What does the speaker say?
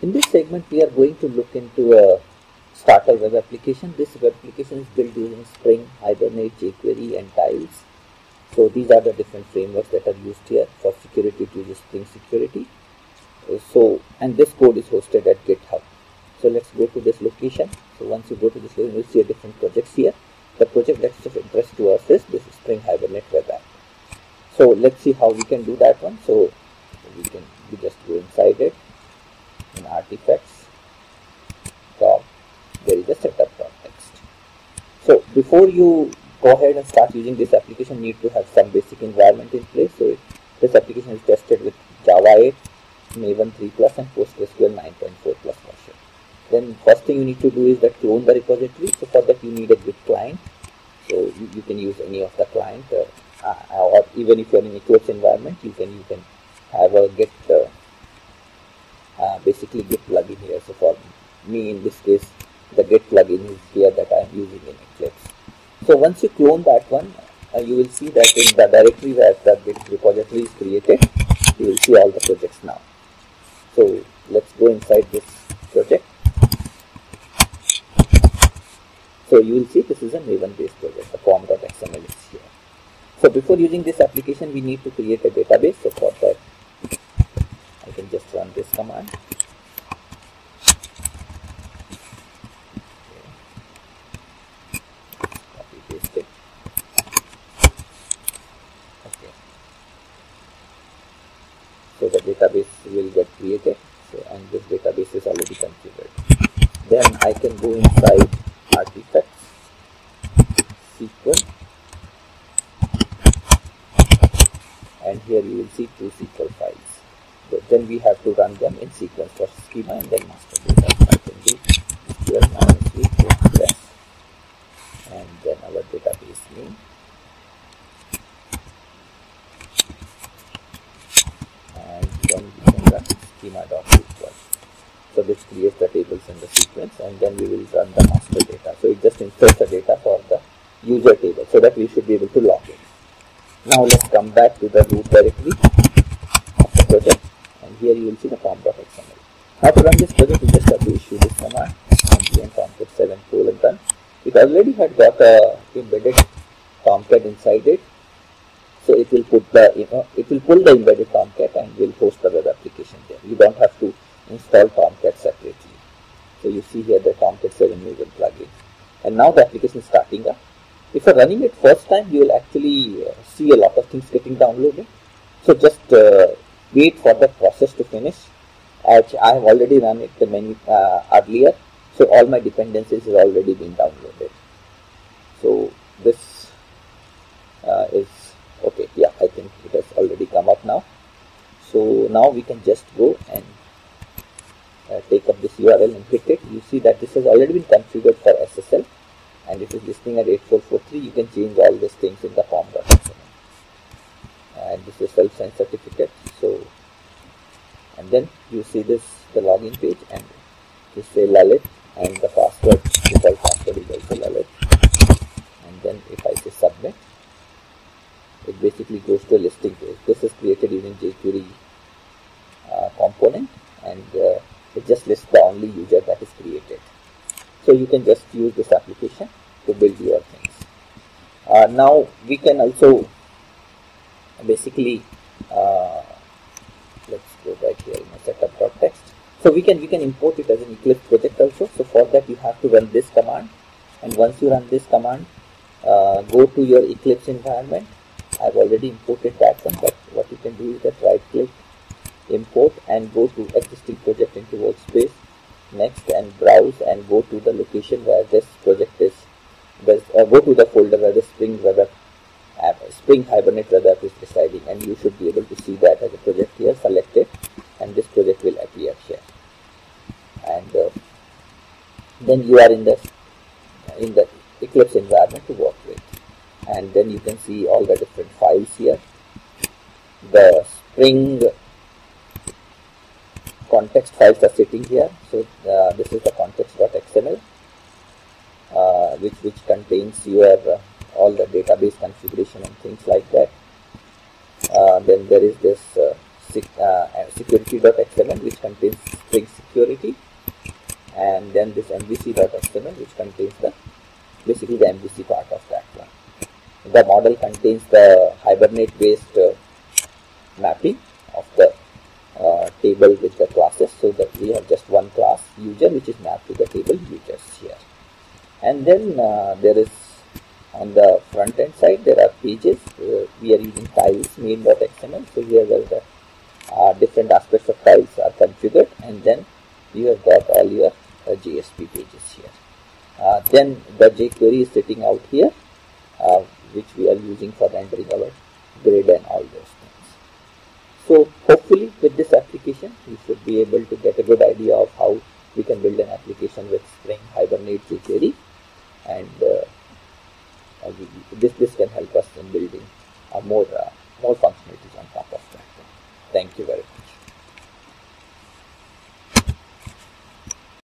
In this segment, we are going to look into a starter web application. This web application is built using Spring, Hibernate, jQuery, and Tiles. So these are the different frameworks that are used here. For security, it uses Spring Security. So, and this code is hosted at GitHub. So let's go to this location. So once you go to this location, you'll see a different projects here. The project that's of interest to us is this Spring Hibernate web app. So let's see how we can do that one. So we can we just go inside it in artifacts top there is a setup.txt. So before you go ahead and start using this application you need to have some basic environment in place. So it, this application is tested with Java 8, Maven 3 plus and PostgreSQL 9.4 plus version. Then first thing you need to do is that clone the repository. So for that you need a Git client. So you, you can use any of the client uh, uh, or even if you're in Eclipse environment you can you can have a Git uh, uh, basically Git plugin here. So for me in this case the Git plugin is here that I am using in Eclipse. So once you clone that one, uh, you will see that in the directory where the Git repository is created, you will see all the projects now. So let's go inside this project. So you will see this is a Maven based project, the pom.xml is here. So before using this application, we need to create a database. So for that, I can just run this command. Copy paste it. Okay. So the database will get created. So and this database is already configured. Then I can go inside artifacts, SQL, and here you will see two SQL files. So then we have to run them in sequence for schema and then master data. I can do SQL minus v postgres and then our database name. And then we can run schema.sql. So this creates the tables in the sequence and then we will run the master data. So it just inserts the data for the user table so that we should be able to log in. Now let's come back to the root directory of the project and here you will see the pom.xml. Now to run this project you just have to issue this command mvn tomcat 7 colon run. It already had got a embedded tomcat inside it. So it will put the you know it will pull the embedded tomcat and will host the web application there. You don't have to install Tomcat separately. So you see here the Tomcat 7 Maven plugin. And now the application is starting up. If you're running it first time, you will actually uh, see a lot of things getting downloaded. So just uh, wait for the process to finish. As I have already run it many uh, earlier, so all my dependencies have already been downloaded. So this uh, is okay. Yeah, I think it has already come up now. So now we can just go and uh, take up this URL and click it, you see that this has already been configured for SSL and if it is listening at 8443. You can change all these things in the pom.xml. And this is self-signed certificate. So, and then you see this the login page and you say Lalit and the password, default password is also Lalit. And then if I say submit, it basically goes to a listing page. This is created using jQuery uh, component and uh, it just lists the only user that is created. So you can just use this application to build your things. Uh, now we can also basically uh, let's go back here in setup.txt. So we can we can import it as an Eclipse project also. So for that you have to run this command, and once you run this command, uh, go to your Eclipse environment. I've already imported that one, but what you can do is that right click import and go to existing project into workspace next and browse and go to the location where this project is uh, go to the folder where the spring web app spring hibernate web app is residing and you should be able to see that as a project here select it and this project will appear here. And uh, then you are in the in the eclipse environment to work with. And then you can see all the different files here. The spring context files are sitting here. So uh, this is the context.xml, uh, which which contains your uh, all the database configuration and things like that. Uh, then there is this uh, security.xml which contains Spring Security and then this mvc.xml which contains the basically the MVC part of that one. The model contains the Hibernate based uh, mapping uh, table with the classes so that we have just one class user which is mapped to the table users here. And then uh, there is on the front end side there are pages uh, we are using tiles main.xml so here the uh, different aspects of tiles are configured and then you have got all your uh, JSP pages here. Uh, then the jQuery is sitting out here uh, which we are using for rendering our grid and all those things. So hopefully with this application we should be able to get a good idea of how we can build an application with Spring Hibernate jQuery and uh, this this can help us in building uh, more